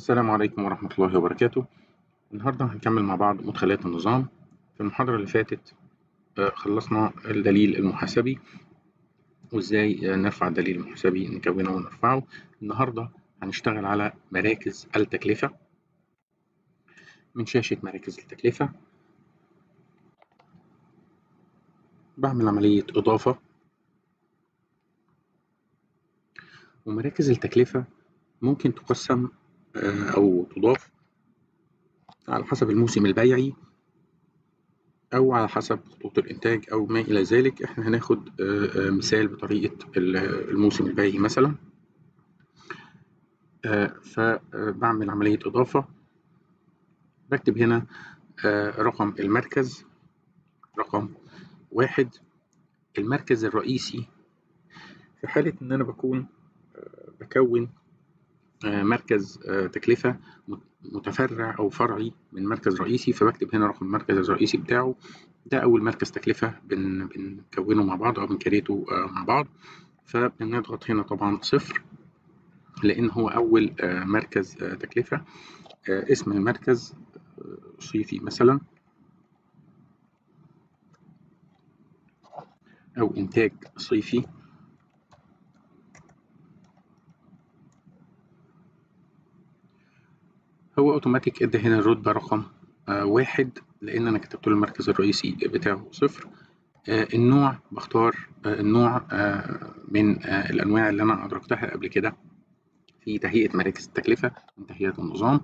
السلام عليكم ورحمة الله وبركاته. النهاردة هنكمل مع بعض مدخلات النظام. في المحاضرة اللي فاتت آه، خلصنا الدليل المحاسبي وإزاي نرفع الدليل المحاسبي نكونه ونرفعه. النهاردة هنشتغل على مراكز التكلفة. من شاشة مراكز التكلفة بعمل عملية إضافة. ومراكز التكلفة ممكن تقسم أو تضاف على حسب الموسم البيعي أو على حسب خطوط الإنتاج أو ما إلى ذلك. إحنا هناخد آه، آه، مثال بطريقة الموسم البيعي مثلا. فبعمل عملية إضافة. بكتب هنا رقم المركز. رقم واحد المركز الرئيسي. في حالة إن أنا بكون بكون مركز تكلفة متفرع أو فرعي من مركز رئيسي فبكتب هنا رقم المركز الرئيسي بتاعه. ده أول مركز تكلفة بن بنكونه مع بعض أو بنكريته مع بعض. فبنضغط هنا طبعا صفر لأن هو أول مركز تكلفة. اسم المركز صيفي مثلا. أو إنتاج صيفي. هو أوتوماتيك إدى هنا الرتبة رقم آه واحد لأن أنا كتبت له المركز الرئيسي بتاعه صفر. آه النوع بختار آه النوع آه من آه الأنواع اللي أنا أدركتها قبل كده في تهيئة مراكز التكلفة من تهيئة النظام.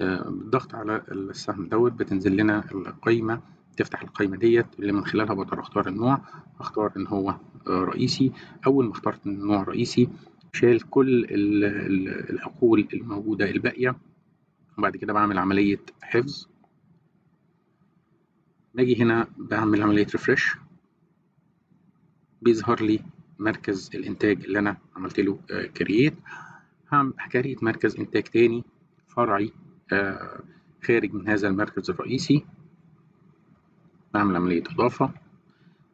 آه بالضغط على السهم دوت بتنزل لنا القايمة تفتح القايمة ديت اللي من خلالها بقدر أختار النوع أختار إن هو آه رئيسي. أول ما اخترت النوع رئيسي شال كل الحقول الموجودة الباقية وبعد كده بعمل عملية حفظ. باجي هنا بعمل عملية refresh بيظهر لي مركز الإنتاج اللي أنا عملت له create هكريت مركز إنتاج تاني فرعي خارج من هذا المركز الرئيسي. بعمل عملية إضافة.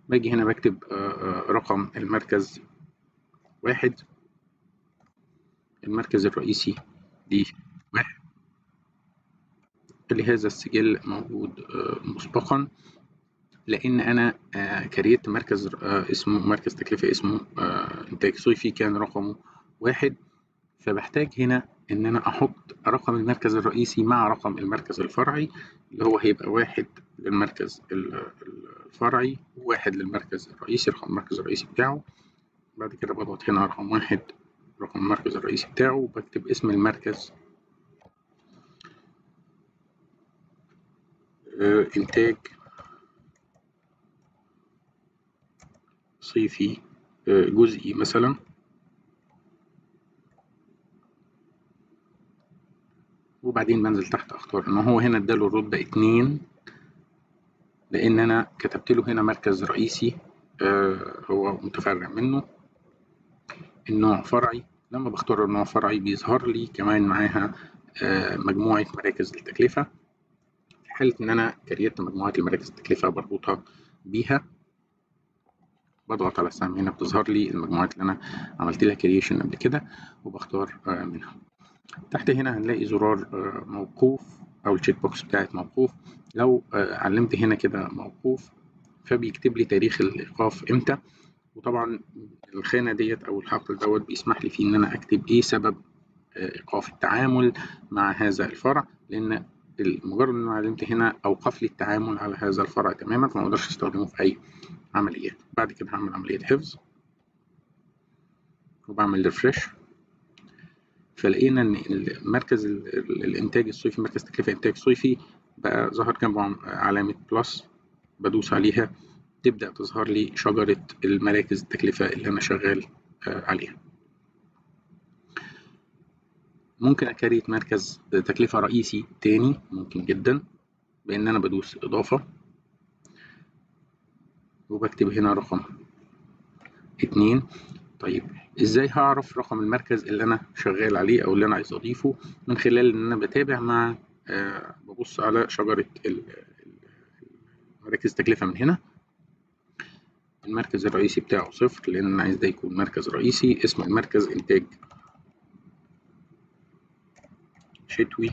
باجي هنا بكتب رقم المركز واحد. المركز الرئيسي دي واحد. لهذا السجل موجود مسبقا. لأن أنا كريت مركز اسمه مركز تكلفة اسمه إنتاج صيفي كان رقمه واحد. فبحتاج هنا إن أنا أحط رقم المركز الرئيسي مع رقم المركز الفرعي اللي هو هيبقى واحد للمركز الفرعي وواحد للمركز الرئيسي رقم المركز الرئيسي بتاعه. بعد كده بضغط هنا رقم واحد رقم المركز الرئيسي بتاعه وبكتب اسم المركز إنتاج صيفي جزئي مثلا. وبعدين بنزل تحت أختار إن هو هنا اداله الرتبة اتنين لأن أنا كتبت له هنا مركز رئيسي هو متفرع منه. النوع فرعي لما بختار النوع فرعي بيظهر لي كمان معاها مجموعة مراكز التكلفة حالة إن أنا كريت مجموعة المراكز التكلفة بربطها بيها. بضغط على السهم هنا بتظهر لي المجموعات اللي أنا عملت لها creation قبل كده وبختار منها. تحت هنا هنلاقي زرار موقوف أو ال check box بتاعت موقوف. لو علمت هنا كده موقوف فبيكتب لي تاريخ الإيقاف إمتى. وطبعا الخانة ديت أو الحقل دوت بيسمح لي فيه إن أنا أكتب إيه سبب إيقاف التعامل مع هذا الفرع. لأن مجرد إن أنا علمت هنا أوقف لي التعامل على هذا الفرع تماما فما أقدرش أستخدمه في أي عمليات. بعد كده هعمل عملية حفظ وبعمل refresh فلقينا إن مركز الإنتاج الصيفي مركز تكلفة إنتاج صيفي بقى ظهر جنبه علامة plus بدوس عليها تبدأ تظهر لي شجرة المراكز التكلفة اللي أنا شغال عليها. ممكن أكريت مركز تكلفة رئيسي تاني ممكن جدا بإن أنا بدوس إضافة. وبكتب هنا رقم اتنين. طيب إزاي هعرف رقم المركز اللي أنا شغال عليه أو اللي أنا عايز أضيفه؟ من خلال إن أنا بتابع مع آه ببص على شجرة مراكز التكلفة من هنا. المركز الرئيسي بتاعه صفر لأن أنا عايز ده يكون مركز رئيسي. اسم المركز إنتاج الشتوي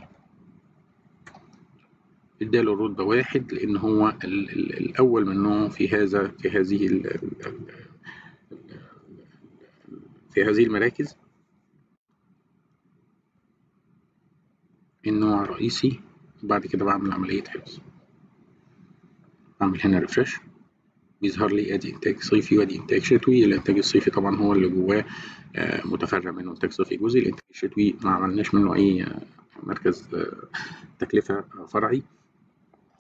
اداله الرتبة واحد لأن هو ال ال الأول من نوعه في هذا في هذه ال ال في هذه المراكز. النوع الرئيسي وبعد كده بعمل عملية حفظ. بعمل هنا ريفرش بيظهر لي آدي إنتاج صيفي وآدي إنتاج شتوي. الإنتاج الصيفي طبعا هو اللي جواه متفرع منه إنتاج صيفي جزئي. الإنتاج الشتوي ما عملناش منه أي مركز تكلفة فرعي.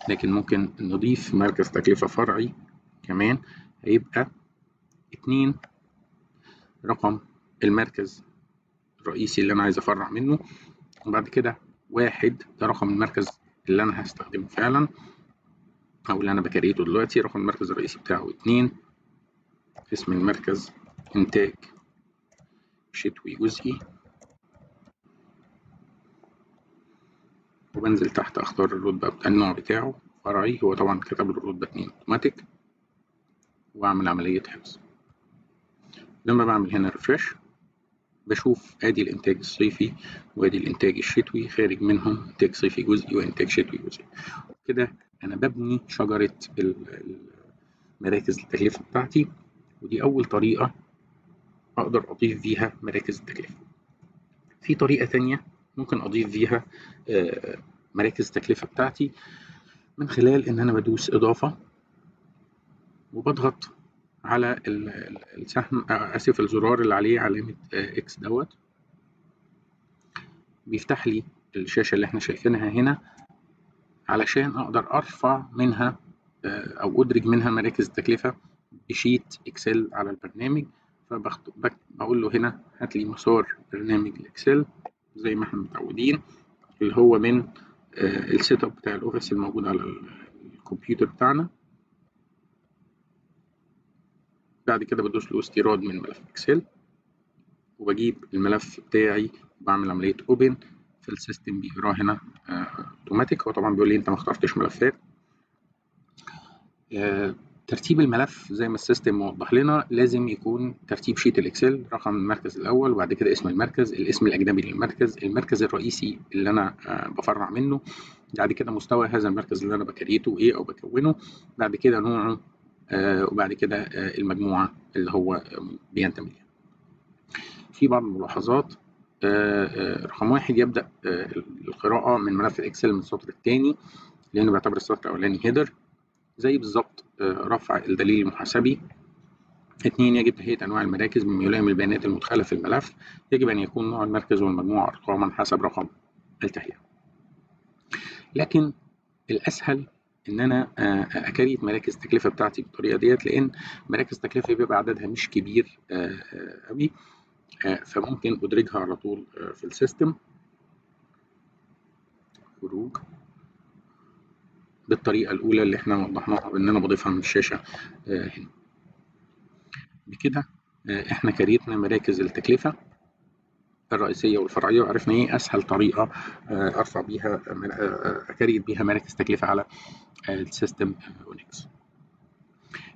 لكن ممكن نضيف مركز تكلفة فرعي كمان. هيبقى اتنين رقم المركز الرئيسي اللي أنا عايز أفرع منه. وبعد كده واحد ده رقم المركز اللي أنا هستخدمه فعلا أو اللي أنا بكريته دلوقتي رقم المركز الرئيسي بتاعه اتنين. اسم المركز إنتاج شتوي جزئي. وبنزل تحت اختار الرتبة النوع بتاعه. فرعي هو طبعا كتب الرتبة اتنين أوتوماتيك. وأعمل عملية حفظ. لما بعمل هنا ريفرش بشوف آدي الإنتاج الصيفي وآدي الإنتاج الشتوي خارج منهم إنتاج صيفي جزئي وإنتاج شتوي جزئي. كده أنا ببني شجرة مراكز التكلفة بتاعتي ودي أول طريقة أقدر أضيف بيها مراكز التكلفة. في طريقة تانية ممكن أضيف بيها مراكز التكلفة بتاعتي. من خلال إن أنا بدوس إضافة وبضغط على السهم آسف الزرار اللي عليه علامة إكس دوت. بيفتح لي الشاشة اللي إحنا شايفينها هنا علشان أقدر أرفع منها أو أدرج منها مراكز التكلفة ب sheet Excel على البرنامج. فبقول له هنا هات لي مسار برنامج ال Excel. زي ما إحنا متعودين اللي هو من ال setup بتاع ال Office الموجود على الكمبيوتر بتاعنا. بعد كده بدوس له استيراد من ملف Excel وبجيب الملف بتاعي وبعمل عملية open في ال system بيقراه هنا اوتوماتيك هو طبعا بيقول لي أنت ما اخترتش ملفات. ترتيب الملف زي ما ال system موضح لنا لازم يكون ترتيب sheet ال Excel رقم المركز الأول وبعد كده اسم المركز الاسم الأجنبي للمركز المركز الرئيسي اللي أنا بفرع منه بعد كده مستوى هذا المركز اللي أنا بكريته إيه أو بكونه بعد كده نوعه وبعد كده المجموعة اللي هو بينتمي لها في بعض الملاحظات رقم واحد يبدأ القراءة من ملف الإكسل من السطر الثاني لأنه بيعتبر السطر الأولاني هيدر زي بالظبط رفع الدليل المحاسبي. اثنين يجب تهيئة أنواع المراكز بما يلائم البيانات المدخلة في الملف. يجب أن يكون نوع المركز والمجموعة أرقاما حسب رقم التهيئة. لكن الأسهل إن أنا أكريت مراكز التكلفة بتاعتي بالطريقة ديت لأن مراكز التكلفة بيبقى عددها مش كبير أوي. فممكن أدرجها على طول في ال system. خروج. بالطريقة الأولى اللي إحنا وضحناها بإن أنا بضيفها من الشاشة هنا. بكده إحنا كريتنا مراكز التكلفة الرئيسية والفرعية وعرفنا إيه أسهل طريقة أرفع بيها أكريت بيها مراكز تكلفة على ال system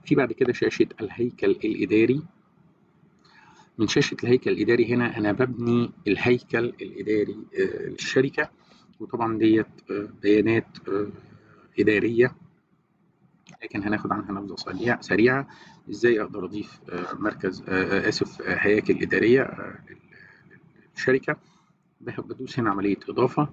Onyx. بعد كده شاشة الهيكل الإداري. من شاشة الهيكل الإداري هنا أنا ببني الهيكل الإداري للشركة وطبعا ديت بيانات إدارية لكن هناخد عنها نبذة سريعة سريعة. إزاي أقدر أضيف مركز آسف هياكل إدارية للشركة؟ بدوس هنا عملية إضافة.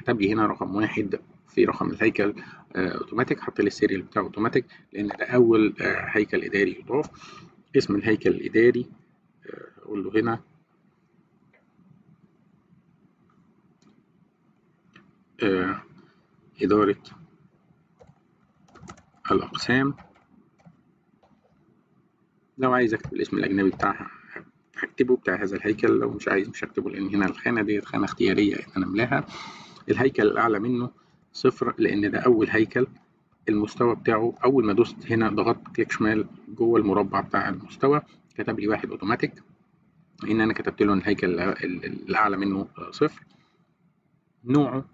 كتب لي هنا رقم واحد في رقم الهيكل أوتوماتيك. حط لي السيريال بتاعه أوتوماتيك لأن ده أول هيكل إداري يضاف. اسم الهيكل الإداري أقول له هنا. إدارة الأقسام. لو عايز أكتب الاسم الأجنبي بتاعها هكتبه بتاع هذا الهيكل. لو مش عايز مش هكتبه لأن هنا الخانة ديت خانة اختيارية أنا أملاها. الهيكل الأعلى منه صفر لأن ده أول هيكل. المستوى بتاعه أول ما دوست هنا ضغطت كليك شمال جوه المربع بتاع المستوى كتب لي واحد أوتوماتيك. لأن أنا كتبت له الهيكل الأعلى منه صفر. نوعه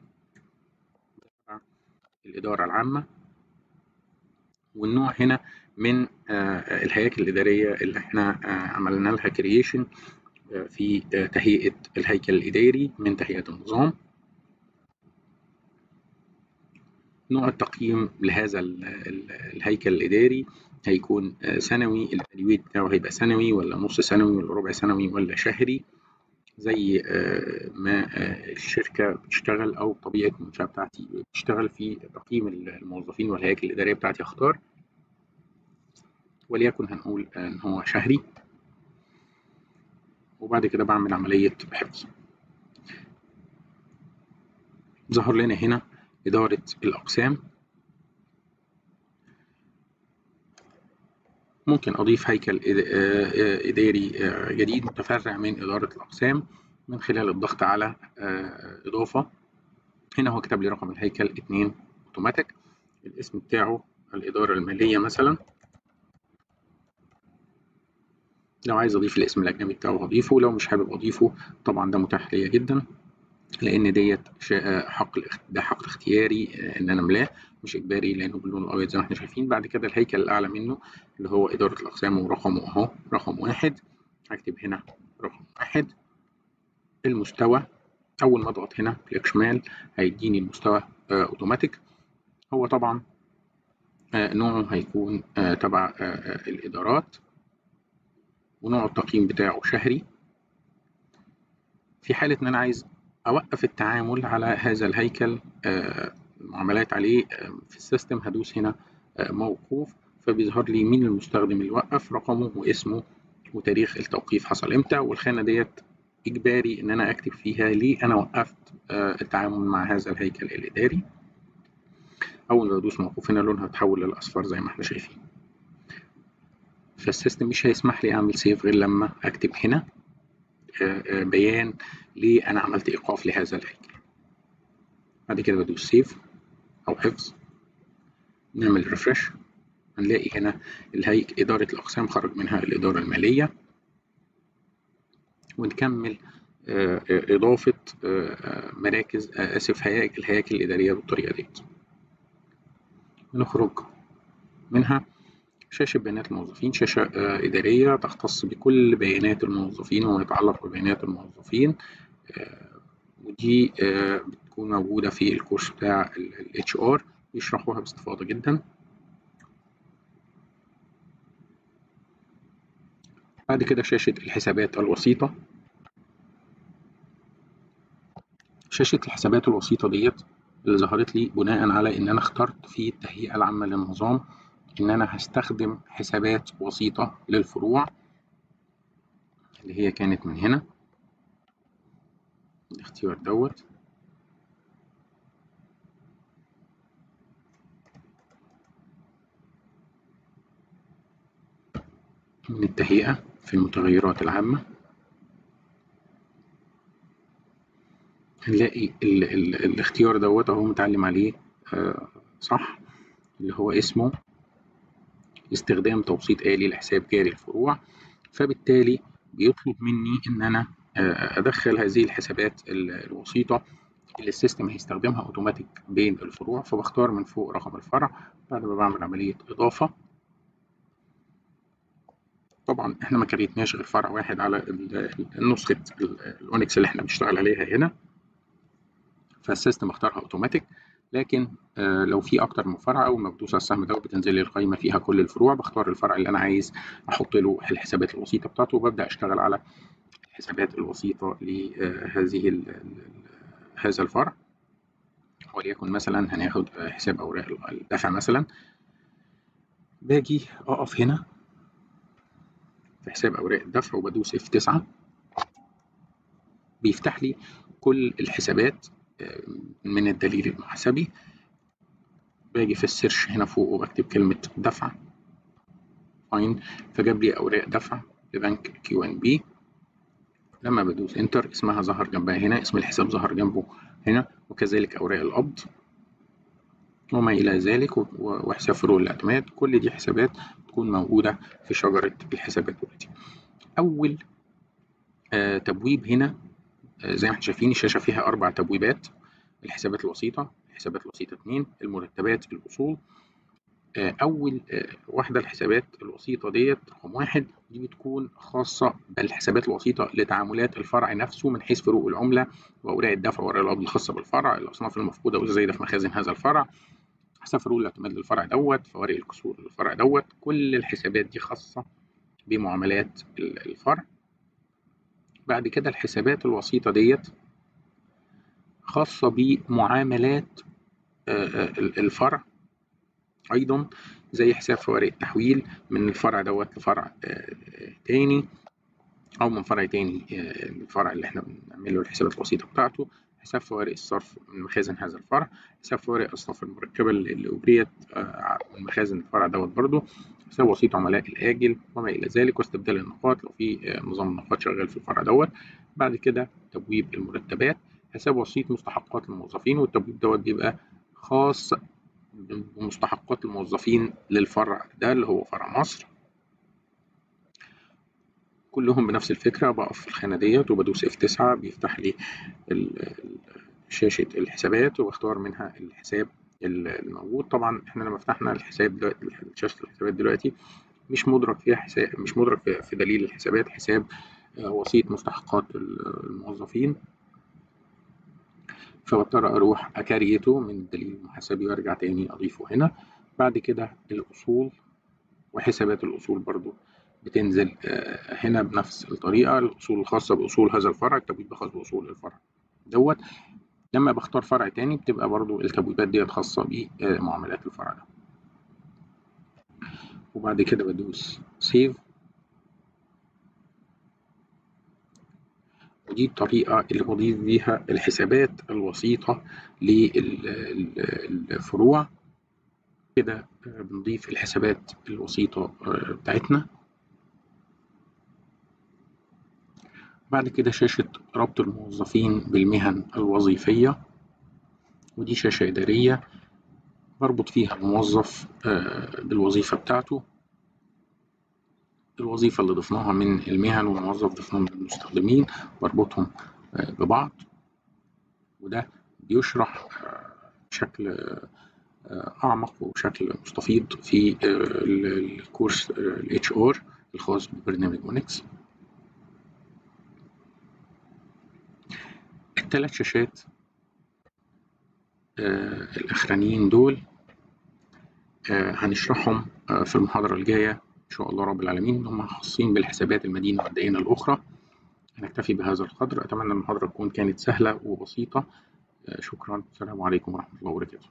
الإدارة العامة والنوع هنا من الهياكل الإدارية اللي إحنا عملنا لها كرييشن في تهيئة الهيكل الإداري من تهيئة النظام. نوع التقييم لهذا الهيكل الإداري هيكون سنوي التدوير بتاعه هيبقى سنوي ولا نص سنوي ولا ربع سنوي ولا شهري. زي ما الشركة بتشتغل أو طبيعة المنشأة بتاعتي بتشتغل في تقييم الموظفين والهياكل الإدارية بتاعتي أختار وليكن هنقول إن هو شهري. وبعد كده بعمل عملية حفظ. ظهر لنا هنا إدارة الأقسام. ممكن أضيف هيكل إداري جديد متفرع من إدارة الأقسام من خلال الضغط على إضافة. هنا هو كتب لي رقم الهيكل 2 أوتوماتيك. الاسم بتاعه الإدارة المالية مثلا. لو عايز أضيف الاسم الأجنبي بتاعه هضيفه لو مش حابب أضيفه طبعا ده متاح ليا جدا. لأن ديت حق ده حق اختياري إن أنا أملاه مش إجباري لأنه باللون الأبيض زي ما إحنا شايفين. بعد كده الهيكل الأعلى منه اللي هو إدارة الأقسام ورقمه أهو رقم واحد. هكتب هنا رقم واحد. المستوى أول ما أضغط هنا كليك شمال هيديني المستوى أوتوماتيك. هو طبعا نوعه هيكون تبع الإدارات. ونوع التقييم بتاعه شهري. في حالة إن أنا عايز أوقف التعامل على هذا الهيكل المعاملات عليه في ال system هدوس هنا موقوف فبيظهر لي مين المستخدم اللي وقف رقمه واسمه وتاريخ التوقيف حصل إمتى والخانة ديت إجباري إن أنا أكتب فيها ليه أنا وقفت التعامل مع هذا الهيكل الإداري. أول ما بدوس موقوف هنا لونها تحول للأصفر زي ما إحنا شايفين. فال system مش هيسمح لي أعمل save غير لما أكتب هنا. بيان ليه أنا عملت إيقاف لهذا الهيكل بعد كده بدوس سيف أو حفظ. نعمل ريفرش هنلاقي هنا الهيك إدارة الأقسام خرج منها الإدارة المالية. ونكمل إضافة مراكز آسف هياكل الهياكل الإدارية بالطريقة ديت. نخرج منها. شاشة بيانات الموظفين شاشة إدارية تختص بكل بيانات الموظفين وما يتعلق ببيانات الموظفين ودي بتكون موجودة في الكورس بتاع ال HR بيشرحوها باستفاضة جدا. بعد كده شاشة الحسابات الوسيطة. شاشة الحسابات الوسيطة ديت اللي ظهرت لي بناء على إن أنا اخترت في التهيئة العامة للنظام إن أنا هستخدم حسابات وسيطة للفروع اللي هي كانت من هنا. الاختيار دوت. من التهيئة في المتغيرات العامة. هنلاقي ال ال الاختيار دوت أهو متعلم عليه آه صح اللي هو اسمه استخدام توسيط آلي لحساب جاري الفروع فبالتالي بيطلب مني إن أنا أدخل هذه الحسابات الوسيطة اللي ال system هيستخدمها أوتوماتيك بين الفروع فبختار من فوق رقم الفرع بعد ما بعمل عملية إضافة. طبعا إحنا ما كريتناش غير فرع واحد على نسخة ال Onyx اللي إحنا بنشتغل عليها هنا. فالسيستم اختارها أوتوماتيك. لكن آه لو في أكتر من فرع اول ما بدوس على السهم ده بتنزل لي القائمه فيها كل الفروع بختار الفرع اللي أنا عايز أحط له الحسابات الوسيطة بتاعته وببدأ أشتغل على الحسابات الوسيطة لهذه هذا الفرع. وليكن مثلا هناخد حساب أوراق الدفع مثلا. باجي أقف هنا في حساب أوراق الدفع وبدوس F9 بيفتح لي كل الحسابات من الدليل المحاسبي باجي في ال search هنا فوق وبكتب كلمة دفع. find فجاب لي أوراق دفع لبنك QNB. لما بدوس enter اسمها ظهر جنبها هنا اسم الحساب ظهر جنبه هنا وكذلك أوراق القبض. وما إلى ذلك وحساب فروع الاعتماد. كل دي حسابات تكون موجودة في شجرة الحسابات دلوقتي. أول آه تبويب هنا زي ما إحنا شايفين الشاشة فيها أربع تبويبات الحسابات الوسيطة الحسابات الوسيطة 2 المرتبات الأصول. أول واحدة الحسابات الوسيطة ديت رقم واحد دي بتكون خاصة بالحسابات الوسيطة لتعاملات الفرع نفسه من حيث فروق العملة وأوراق الدفع وأوراق القبض الخاصة بالفرع الأصناف المفقودة والزايدة في مخازن هذا الفرع. حساب فروق الاعتماد للفرع دوت فوارق الكسور للفرع دوت. كل الحسابات دي خاصة بمعاملات الفرع. بعد كده الحسابات الوسيطة ديت خاصة بمعاملات الفرع أيضا زي حساب فوارق التحويل من الفرع دوت لفرع تاني أو من فرع تاني الفرع اللي إحنا بنعمل له الحسابات الوسيطة بتاعته. حساب فوارق الصرف من مخازن هذا الفرع حساب فوارق الصرف المركبة اللي أجريت من مخازن الفرع دوت برضه حساب وسيط عملاء الآجل وما إلى ذلك واستبدال النقاط لو في نظام النقاط شغال في الفرع دوت. بعد كده تبويب المرتبات. حساب وسيط مستحقات الموظفين والتبويب دوت بيبقى خاص بمستحقات الموظفين للفرع ده اللي هو فرع مصر. كلهم بنفس الفكرة بقف في الخانة ديت وبدوس F9 بيفتح لي شاشة الحسابات وبختار منها الحساب الموجود. طبعا إحنا لما فتحنا الحساب دلوقتي شاشة الحسابات دلوقتي مش مدرك فيها حساب مش مدرك في دليل الحسابات حساب وسيط مستحقات الموظفين. فبضطر أروح اكريته من الدليل المحاسبي وأرجع تاني أضيفه هنا. بعد كده الأصول وحسابات الأصول برضو. بتنزل هنا بنفس الطريقة الأصول الخاصة بأصول هذا الفرع التبويب خاص بأصول الفرع دوت. لما بختار فرع تاني بتبقى برضو التبويبات ديت خاصة بمعاملات الفرع ده. وبعد كده بدوس سيف ودي الطريقة اللي بضيف بيها الحسابات الوسيطة للفروع. كده بنضيف الحسابات الوسيطة بتاعتنا. بعد كده شاشة ربط الموظفين بالمهن الوظيفية ودي شاشة إدارية بربط فيها الموظف بالوظيفة بتاعته. الوظيفة اللي ضفناها من المهن والموظف ضفناه من المستخدمين بربطهم ببعض. وده بيشرح بشكل أعمق وبشكل مستفيض في الكورس ال HR الخاص ببرنامج اونكس الثلاث شاشات آه الأخرانيين دول آه هنشرحهم آه في المحاضرة الجاية إن شاء الله رب العالمين. هم خاصين بالحسابات المدينة والدائنة الأخرى. هنكتفي بهذا القدر. أتمنى المحاضرة تكون كانت سهلة وبسيطة. شكرا. السلام عليكم ورحمة الله وبركاته.